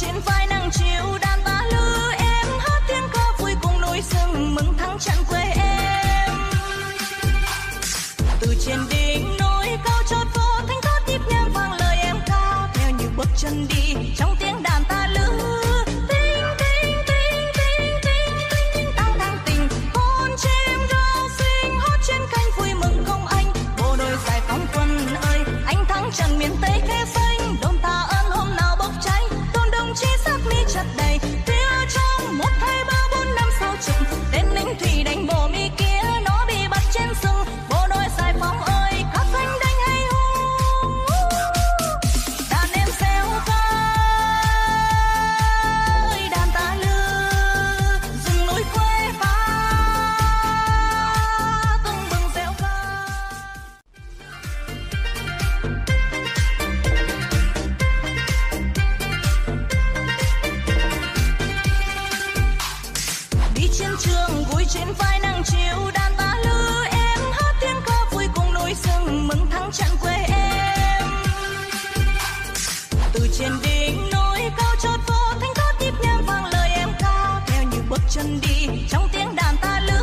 trên vai nắng chiều đàn ta lư em, hát tiếng ca vui cùng núi rừng, mừng thắng trận quê em. Từ trên đỉnh núi cao chót vô thanh thoát nhịp nhàng vang lời em ca. Theo những bước chân đi, trong tiếng đàn ta lư. Chẳng miền Tây khẽ phơi đi trường vui trên vai nắng chiều đàn ta lư em. Hát tiếng ca vui cùng núi rừng, mừng thắng trận quê em. Từ trên đỉnh núi cao chót vô thanh thoát tiếp nhang vang lời em ca. Theo những bước chân đi, trong tiếng đàn ta lư.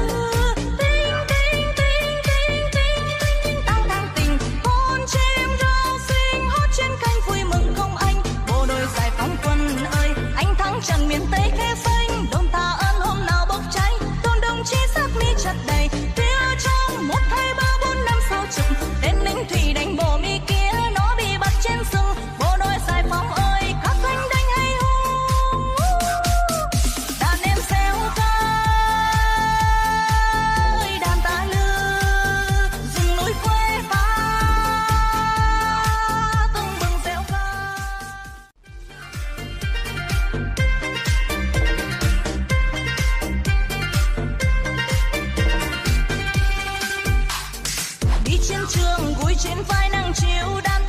Tinh tinh tinh tinh tinh tinh tăng tăng tình. Con chim rao xinh, hót trên cánh vui mừng không anh. Bộ đội giải phóng quân ơi, anh thắng trận miền tây khe xanh chiến trường gối trên vai nắng chiều đan